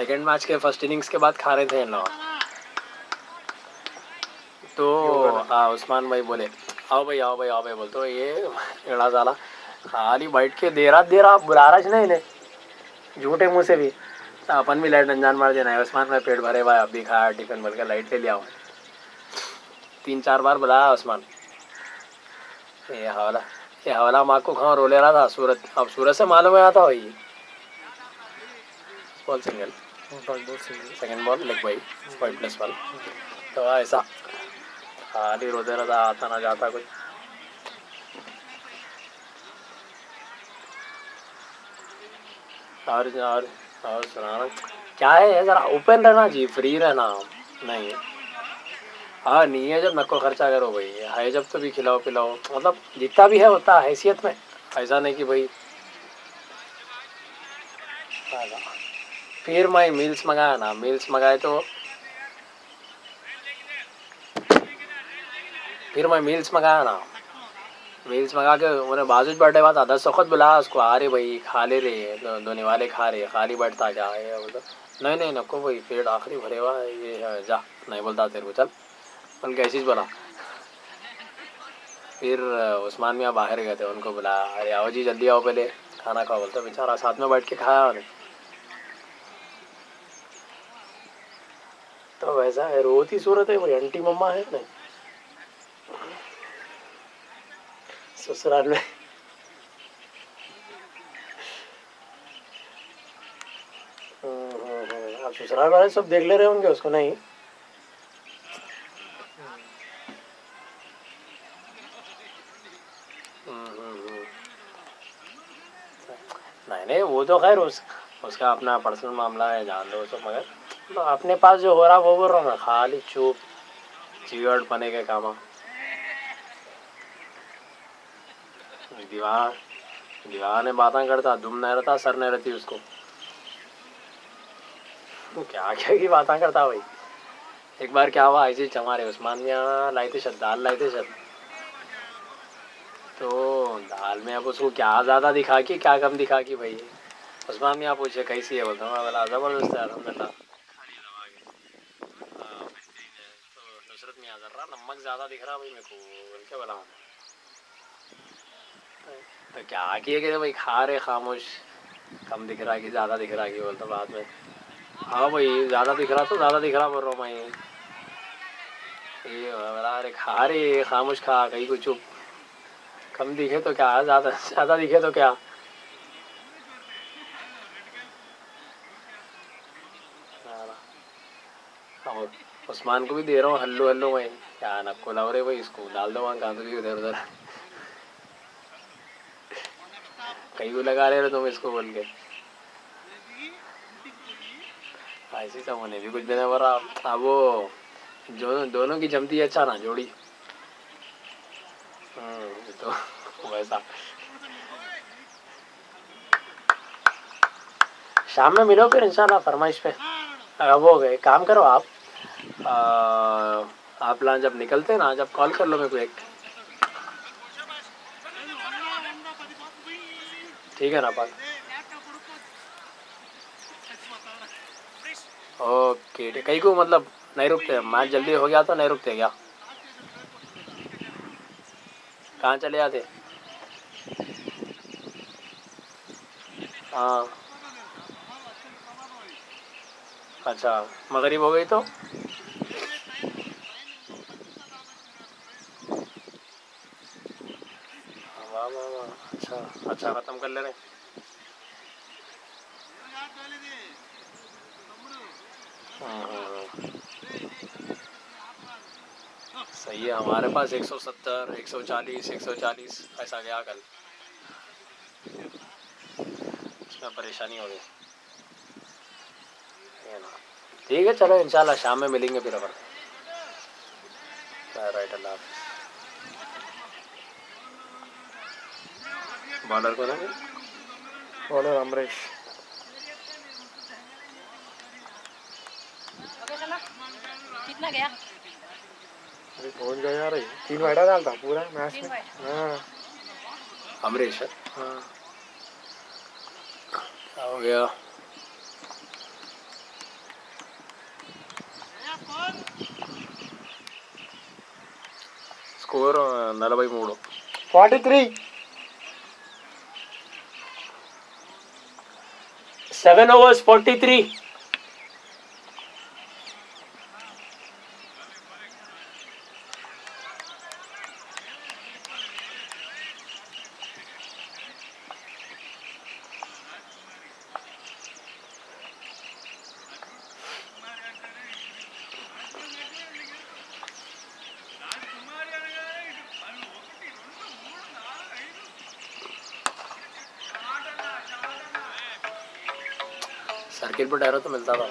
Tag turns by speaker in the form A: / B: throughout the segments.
A: Second match के first innings के बाद खा रहे थे इन लोग। तो हाँ उस्मान भाई बोले आओ भाई आओ भाई आओ भाई बोल तो ये एड़ा साला खाली बैठ के दे रहा दे रहा बुला रहा नहीं इन्हें। झूठे मुँह से भी। अपन भी लाइट अनजान मार देना है। उस्मान में पेट भरे भाई अभी खाया टिफ़िन भर के लाइट ले लिया। हूँ तीन चार बार बुलाया उस्मान। ये हवाला ये हवाला माँ को कहाँ रो ले रहा था सूरत अब सूरत से मालूम है आता भाई। बॉल सिंगल बॉल लेग भाई फाइव प्लस बॉल तो ऐसा। खाली रोते रहता आता ना जाता कुछ। और और और सुनाना। क्या है ज़रा ओपन रहना जी फ्री रहना। नहीं। हाँ नहीं है जब नको खर्चा करो भाई। है जब तो भी खिलाओ, पिलाओ। मतलब जितना भी है होता है हैसियत में। ऐसा नहीं कि भाई फिर मैं मील्स मंगाया ना मील्स मंगाए तो फिर मैं मील्स मंगाया ना मील्स मंगा के उन्हें बाजू बैठे बात दस वक्त बुलाया उसको, आ रहे भाई, खा ले रहे धोने वाले खा रहे खाली बैठता क्या है। मतलब नहीं नहीं, नको भाई, पेट आखिरी भरे हुआ ये जा। नहीं बोलता, तेरे को चल। उनके ऐसी बोला। फिर उस्मान मियाँ बाहर गए थे, उनको बुलाया, अरे आओ जी, जल्दी आओ पहले, खाना खाओ। बोलते, बेचारा साथ में बैठ के खाया उन्हें। तो वैसा है रोती सूरत है भाई आंटी मम्मा है नहीं ससुराल में हम्म। आप ससुराल वाले सब देख ले रहे होंगे उसको नहीं हम्म, हम्म। नहीं नहीं वो तो खैर उस उसका अपना पर्सनल मामला है जान दो उसको मगर अपने पास जो हो रहा वो बोल रहा हूँ खाली चुप। चिगड़ पने के काम दीवार दीवार ने बातें करता, दुम नहीं रहता, सर नहीं रहती उसको। तो क्या क्या की बातें करता भाई? एक बार क्या हुआ, ऐसे हमारे उस्मान मियाँ लाए थे शद दाल लाए थे शद तो दाल में अब उसको क्या ज़्यादा दिखा कि, क्या कम दिखा कि भाई? उस्मान मियाँ पूछे, कैसी है? बोलता हूँ बोला, ज़बरदस्त है अलहमदिल्ला तो नुसरत मियाँ ज़र्रा नमक ज़्यादा दिख रहा भाई मेरे को बोल के बोला तो क्या किए कि भाई खा रहे खामोश। कम दिख रहा है कि ज़्यादा दिख रहा है कि बोलता बाद में। हाँ भाई ज़्यादा दिख रहा तो ज़्यादा दिख रहा बोल रहा हूँ मैं। ये बोला अरे खा रहे खामोश खा कहीं कुछ चुप। कम दिखे तो क्या ज़्यादा ज़्यादा दिखे तो क्या। और उस्मान को भी दे रहा हूँ हल्लो हल्लो मैं। क्या नक्को लाओ रे भाई इसको डाल दो वहाँ कहाँ भी उधर उधर कहीं को लगा रहे हो तुम इसको बोल के ऐसी सब होने भी कुछ देने पर अब वो जो दोनों की जमती है अच्छा ना जोड़ी हम्म तो वैसा शाम में मिलो फिर इंशाल्लाह फरमाइश पे अब हो गए काम करो आप आ, आप ला जब निकलते ना, जब कॉल कर लो मेरे को एक। ठीक है ना पाक ओके ठीक कहीं को मतलब नहीं रुकते मैच जल्दी हो गया तो नहीं रुकते क्या? कहाँ चले जाते? हाँ। अच्छा मगरिब हो गई तो वाह वाह वाह अच्छा अच्छा ख़त्म कर ले रहे हाँ, हाँ, हाँ। सही है हमारे पास 170 140 140 ऐसा गया कल। इसमें परेशानी हो गई। ठीक है चलो इंशाल्लाह शाम में मिलेंगे फिर अपन। राइट अल्लाह। बॉलर को
B: बॉलर अमरीश
C: कितना गया?
B: अरे पहुँच गया यार तीन वाइडा डालता पूरा मैच में। हाँ।
A: अमरीश हाँ?
B: हो।
A: गया? స్కోర్ నలభై మూడు
B: ఫార్టీ త్రీ
A: 7 overs, 43. सर्किट पर डायरो तो मिलता था।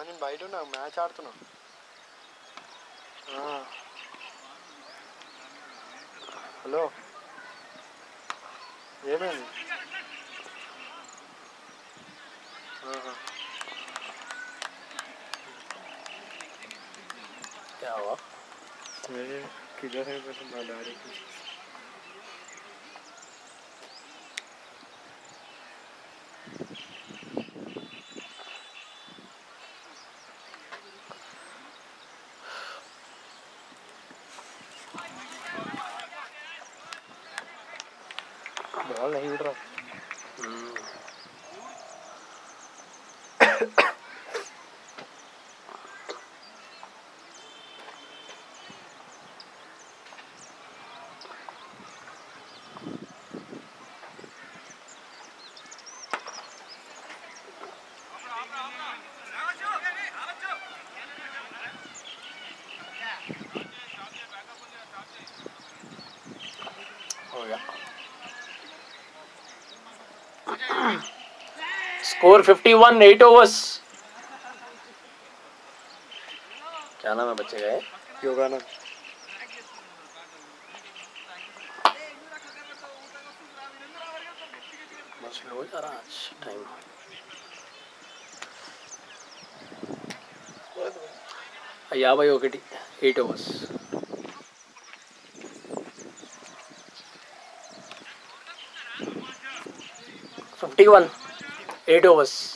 B: నేను బయట ఉన్నా మ్యాచ్ ఆడుతున్నా ఆ. హలో ఏమైంది ఆహా.
A: क्या हुआ
B: ये किधर है बस मैं गाड़ी की बॉल नहीं
A: स्कोर 51 एट ओवर्स क्या नाम है बच्चे का ये?
B: योगानंद
A: बहुत स्लो जा रहा आज टाइम యాభై ఒకటి ఎయిట్ అవర్స్ ఫిఫ్టీ వన్ एडोवस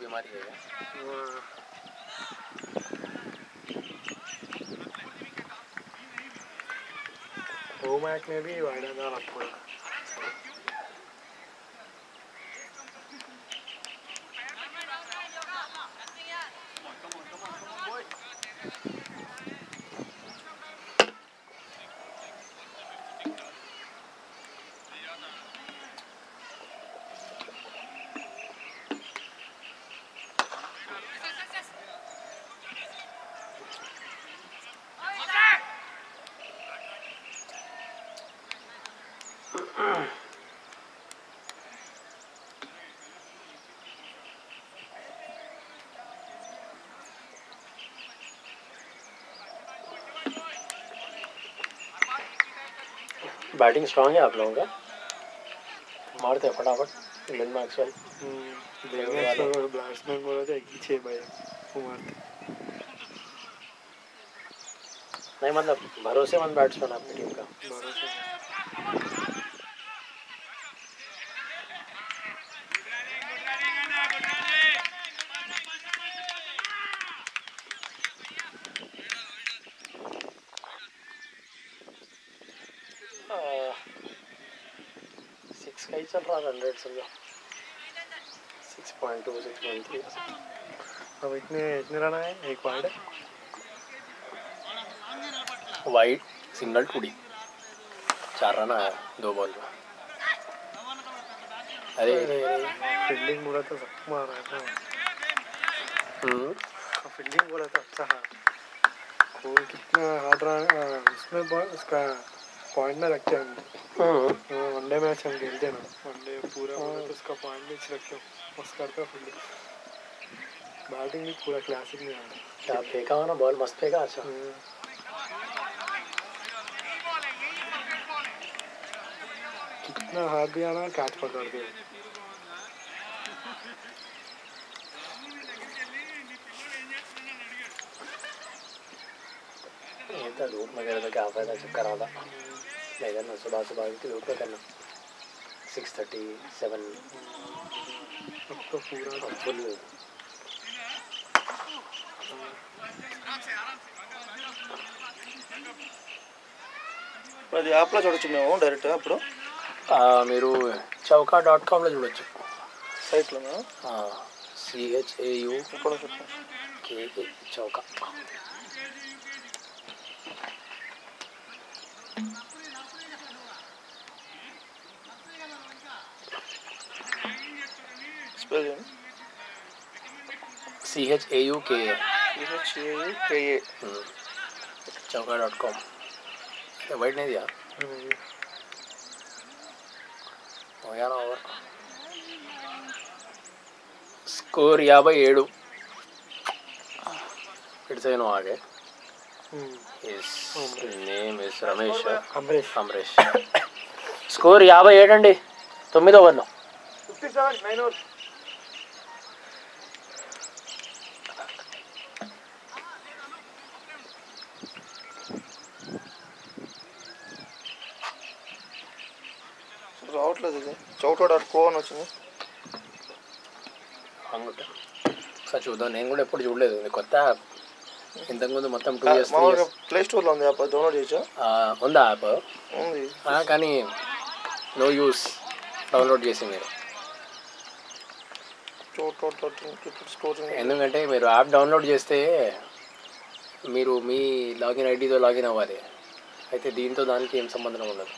A: बीमारी है क्या?
B: होमैक में भी वायदा था आपको
A: बैटिंग स्ट्रांग है आप लोगों का। मारते हैं फटाफट ग्लेन मैक्सवेल
B: ब्लास्टमैन बोला था एक छः भाई वो मारते
A: नहीं मतलब भरोसेमंद बैट्समैन आपकी टीम का।
B: भरोसा
A: सिक्स का ही चल रहा रन रेट समझो। Six point two six point three
B: अब इतने इतने रन आए एक वाइड है।
A: वाइट सिंगल टू डी चार रन आया दो बॉल में अरे
B: फील्डिंग बोला था सब मार रहा था
A: हम्म,
B: फील्डिंग बोला था अच्छा हाँ। कोई कितना हार्ड रहा उसमें बॉल उसका पॉइंट ना रखते
A: हम्म,
B: वनडे मैच हम खेलते हैं ना। वनडे पूरा तो उसका पॉइंट मैच रखे मस्त करता फुल बैटिंग भी पूरा क्लासिक में आता
A: क्या फेंका हो ना बॉल मस्त फेंका? अच्छा।
B: कितना हाथ भी आना कैच पकड़ के।
A: ये तो धूप में करे तो क्या फायदा चक्कर आता नहीं करना सुबह सुबह की धूप में करना सिक्स थर्टी सेवन
B: अब तो पूरा
A: फुल
D: అది యాప్లో చూడొచ్చు మేము డైరెక్ట్ అప్పుడు
A: మీరు చౌకా డాట్ కామ్లో చూడొచ్చు
D: సైట్లోనా
A: సిహెచ్ఏయు
D: ఇక్కడ చెప్పు
A: కేకే చౌకా
D: స్పెల్ చేయండి
A: సిహెచ్ఏయు కే
D: సిహెచ్ఏయుకేఏ
A: चौका डॉट कॉम वाइट नहीं दिया हो गया ना ओवर స్కోర్ యాభై ఏడు ఇటు sign age is name is Ramesh
B: Amaresh
A: Amaresh score యాభై ఏడు అండి తొమ్మిది ఓవర్లో
D: వచ్చింది.
A: ఒకసారి చూద్దాం. నేను కూడా ఎప్పుడు చూడలేదు. ఇది కొత్త. యాప్ ఇంతకుముందు మొత్తం టూ ఇయర్స్
D: మామూలుగా ప్లే స్టోర్లో ఉంది యాప్. డౌన్లోడ్ చేయొచ్చా?
A: ఉందా యాప్?
D: ఉంది.
A: కానీ నో యూస్ డౌన్లోడ్ చేసి మీరు. ఎందుకంటే మీరు యాప్ డౌన్లోడ్ చేస్తే మీరు మీ లాగిన్ ఐడితో లాగిన్ అవ్వాలి. అయితే దీంతో దానికి ఏం సంబంధం ఉండదు?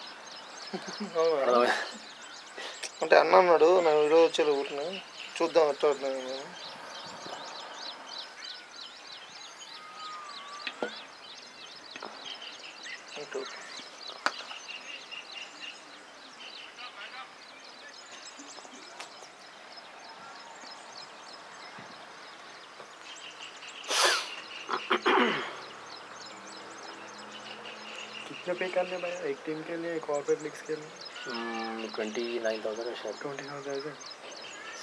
D: అంటే అన్న అన్నాడు నేను ఈరోజు వచ్చే ఊరిని చూద్దాం ఎట్లా ఉంటుందని నేను. ఇటు.
B: कितने पे करने भाई एक टीम के लिए कॉर्पोरेट लीग्स के लिए
A: ट्वेंटी नाइन थाउज़ेंड शायद
B: twenty nine
A: thousand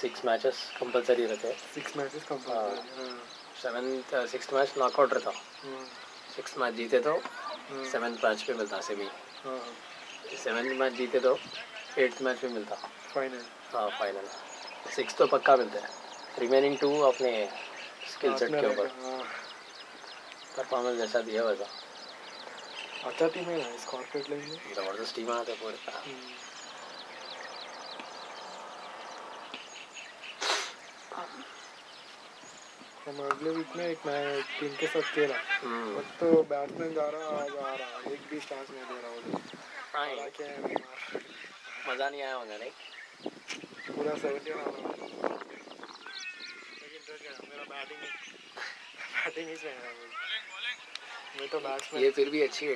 A: six matches compulsory रहते हैं।
B: सिक्स मैचेस
A: हाँ।
B: Compulsory
A: seventh six match knockout रहता।
B: हाँ।
A: सिक्स मैच जीते तो सेवेंथ मैच पे मिलता सेमी।
B: हाँ।
A: मैच जीते तो एट्थ मैच पे मिलता।
B: फाइनल
A: हाँ फाइनल सिक्स तो पक्का मिलता है। रिमेनिंग टू अपने स्किल सेट के ऊपर। परफॉर्मेंस जैसा दिया वैसा।
B: अच्छा टीम है ना कॉर्पोरेट लीग में।
A: ज़बरदस्त टीम आते पूरे।
B: हम अगले वीक में एक मैं टीम के साथ खेला।
A: हम्म,
B: बट तो बैट्समैन जा रहा आज आ रहा एक भी चांस नहीं दे रहा
A: हाँ,
B: है बीमार
A: मज़ा नहीं आया होगा नहीं
B: पूरा सेवेंटी लेकिन मेरा बैटिंग बैटिंग ही से है मैं तो बैट्समैन
A: ये फिर भी अच्छी है।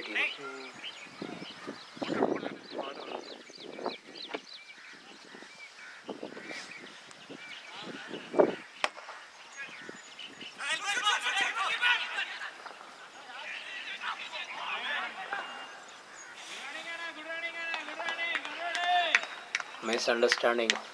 A: टीम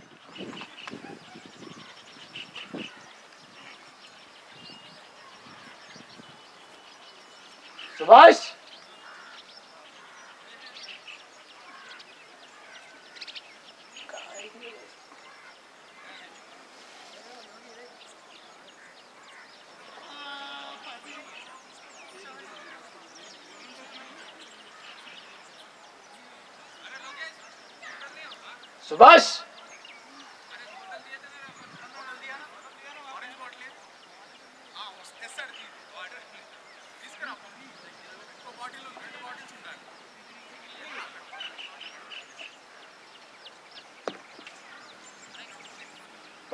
A: सुभाष सुभाष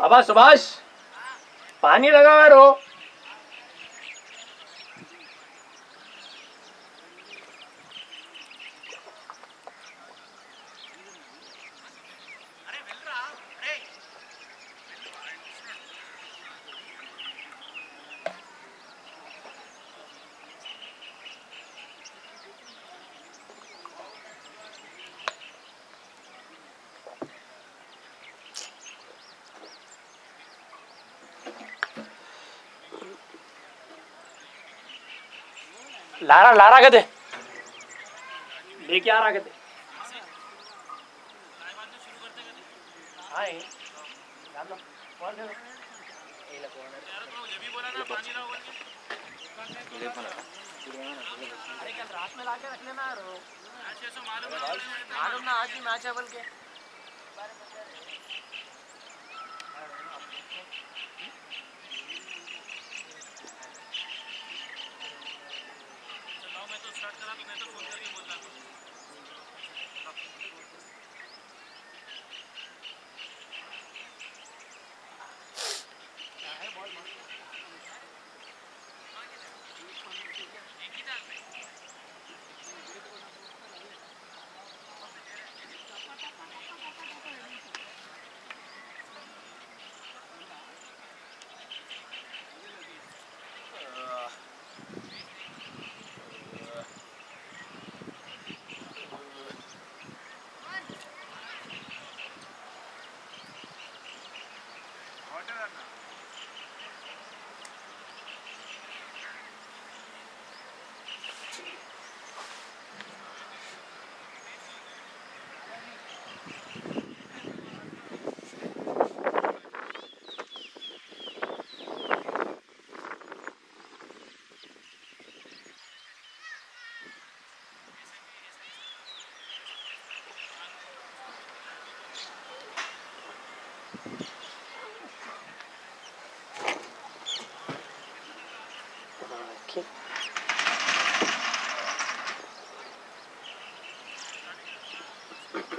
A: बाबा सुभाष पानी लगा हुआ लारा लारा कहते लेके आ रहा कहते ये। डाल दो, कौन दे दो? ये लो, कौन? अरे कल रात में लाके रख लेना। मालूम ना आज ही मैच है बोल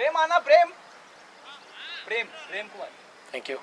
E: प्रेम आना प्रेम। प्रेम प्रेम कुमार।
A: Thank you